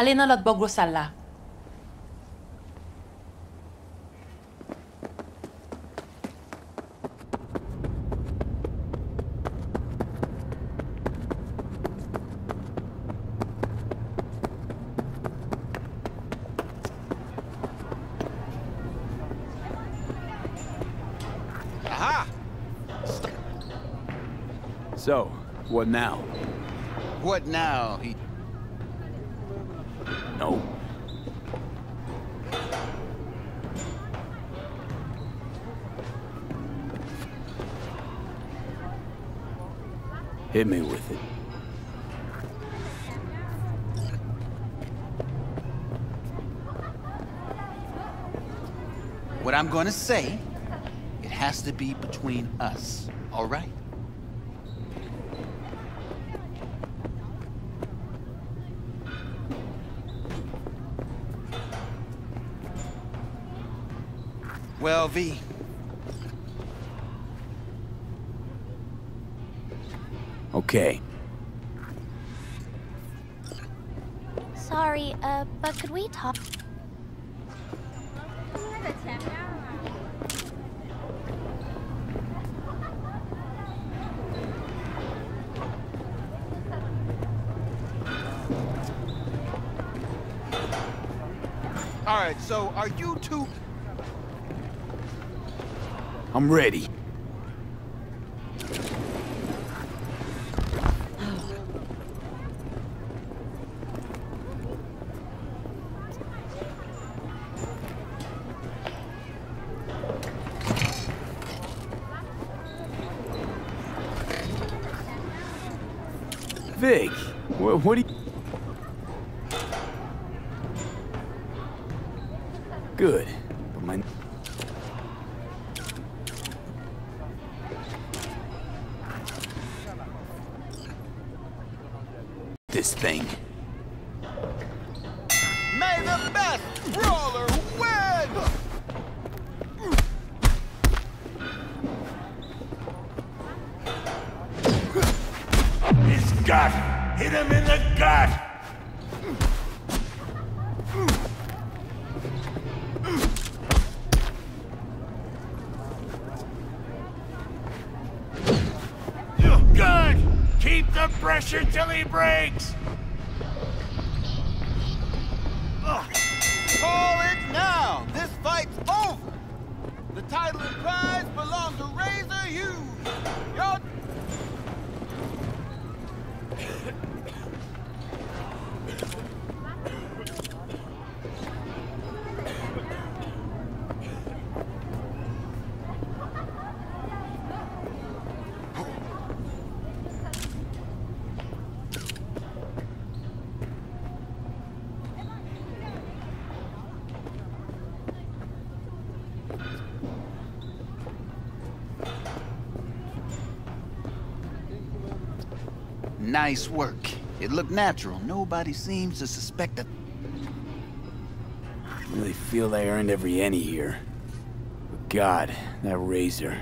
Alina l'odbogosalla. Ah? Aha! So, what now? What now? He No. Hit me with it. What I'm gonna say, it has to be between us, all right? Well, V, Okay. Sorry, uh, but could we talk? all right, so are you two... I'm ready. Vic, what, what do you... Good, but my... This thing. May the best brawler win! His gut! Hit him in the gut! Good! Keep the pressure till he breaks! Call it now! This fight's over! The title and prize belong to Razor Hughes! Your Nice work. It looked natural. Nobody seems to suspect a... Really feel I earned every any here. But God, that razor.